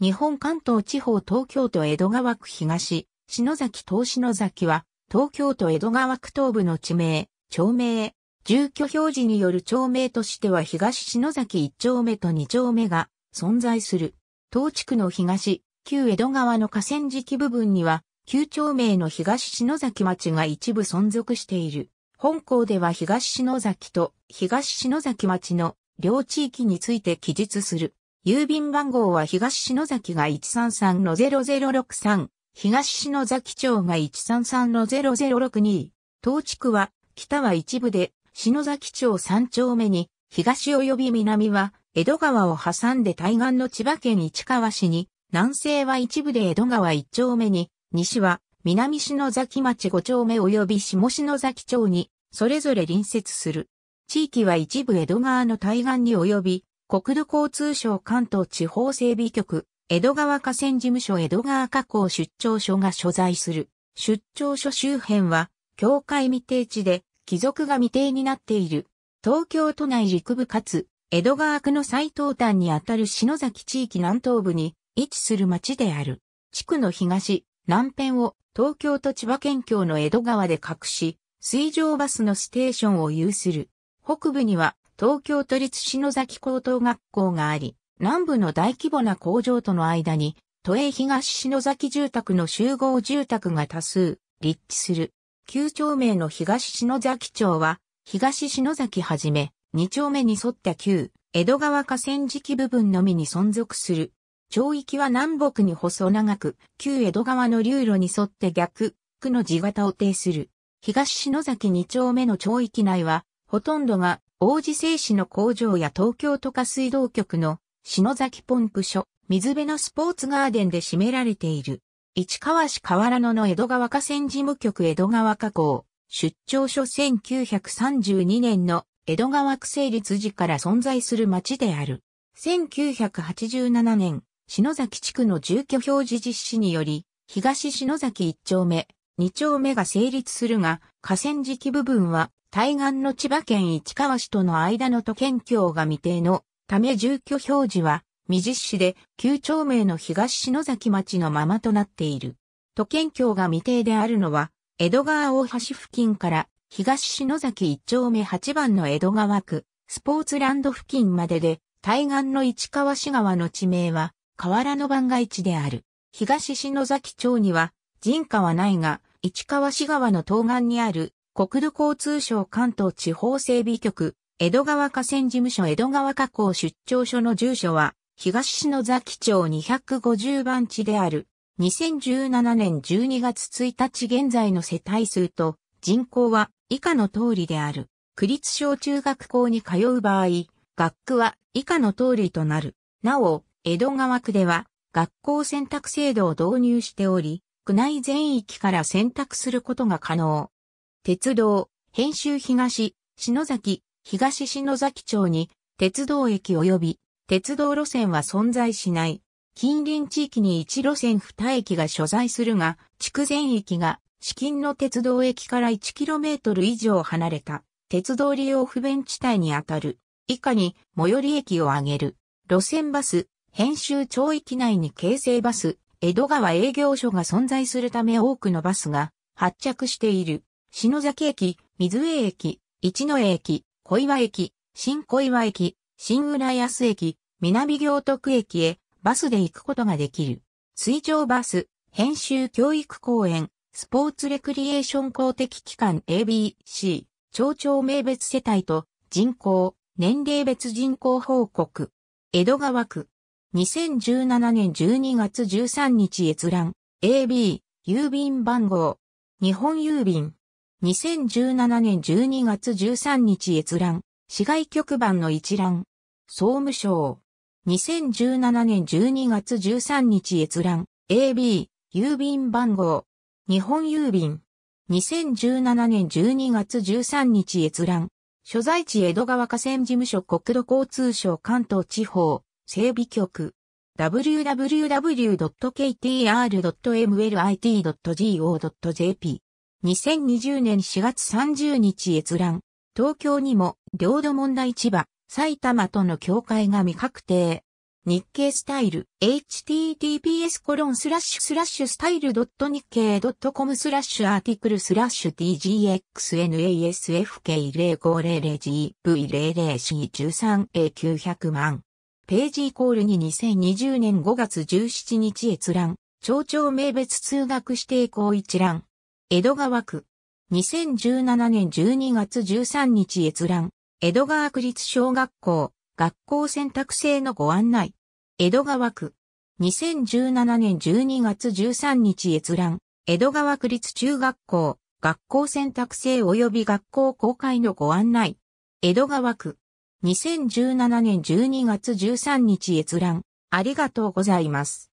日本関東地方東京都江戸川区東、篠崎東篠崎は、東京都江戸川区東部の地名、町名、住居表示による町名としては東篠崎1丁目と2丁目が存在する。東地区の東、旧江戸川の河川敷部分には、旧町名の東篠崎町が一部存続している。本校では東篠崎と東篠崎町の両地域について記述する。郵便番号は東篠崎が133-0063、東篠崎町が133-0062。東地区は、北は一部で、篠崎町3丁目に、東及び南は、江戸川を挟んで対岸の千葉県市川市に、南西は一部で江戸川1丁目に、西は南篠崎町5丁目及び下篠崎町に、それぞれ隣接する。地域は一部江戸川の対岸に及び、国土交通省関東地方整備局、江戸川河川事務所江戸川河口出張所が所在する。出張所周辺は、境界未定地で、帰属が未定になっている。東京都内陸部かつ、江戸川区の最東端にあたる篠崎地域南東部に位置する町である。地区の東、南辺を東京都千葉県境の江戸川で隠し、水上バスのステーションを有する。北部には東京都立篠崎高等学校があり、南部の大規模な工場との間に、都営東篠崎住宅の集合住宅が多数立地する。旧町名の東篠崎町は、東篠崎はじめ、二丁目に沿った旧、江戸川河川敷部分のみに存続する。町域は南北に細長く、旧江戸川の流路に沿って逆、区の字型を呈する。東篠崎二丁目の町域内は、ほとんどが王子製紙の工場や東京都下水道局の篠崎ポンプ所、水辺のスポーツガーデンで占められている。市川市河原野の江戸川河川事務局江戸川河口、出張所1932年の江戸川区成立時から存在する町である。1987年、篠崎地区の住居表示実施により、東篠崎1丁目、2丁目が成立するが、河川敷部分は対岸の千葉県市川市との間の都県境が未定のため住居表示は未実施で旧町名の東篠崎町のままとなっている。都県境が未定であるのは江戸川大橋付近から東篠崎一丁目8番の江戸川区スポーツランド付近までで対岸の市川市川の地名は河原の番外地である。東篠崎町には人家はないが市川市川の東岸にある国土交通省関東地方整備局、江戸川河川事務所江戸川河口出張所の住所は、東篠崎町250番地である。2017年12月1日現在の世帯数と人口は以下の通りである。区立小中学校に通う場合、学区は以下の通りとなる。なお、江戸川区では学校選択制度を導入しており、区内全域から選択することが可能。鉄道、編集東、篠崎、東篠崎町に、鉄道駅及び、鉄道路線は存在しない。近隣地域に1路線2駅が所在するが、地区全域が、至近の鉄道駅から 1km 以上離れた、鉄道利用不便地帯にあたる。以下に、最寄り駅を挙げる。路線バス、編集町域内に京成バス、江戸川営業所が存在するため多くのバスが発着している。篠崎駅、水江駅、一野駅、小岩駅、新小岩駅、新浦安駅、南行徳駅へバスで行くことができる。水上バス、編集教育公園、スポーツレクリエーション公的機関 ABC、町長名別世帯と人口、年齢別人口報告。江戸川区。2017年12月13日閲覧。AB、郵便番号。日本郵便。2017年12月13日閲覧、市外局番の一覧、総務省。2017年12月13日閲覧、AB、郵便番号、日本郵便。2017年12月13日閲覧、所在地江戸川河川事務所国土交通省関東地方整備局。www.ktr.mlit.go.jp 2020年4月30日閲覧。東京にも領土問題千葉、埼玉との境界が未確定。日経スタイル、https コロンスラッシュスラッシュスタイル日経ドットコムスラッシュアーティクルスラッシュ tgxnasfk0500gv00c13a900 万。ページイコールに2020年5月17日閲覧。町長名別通学指定校一覧。江戸川区。2017年12月13日閲覧。江戸川区立小学校。学校選択制のご案内。江戸川区。2017年12月13日閲覧。江戸川区立中学校、学校選択制及び学校公開のご案内。江戸川区。2017年12月13日閲覧。ありがとうございます。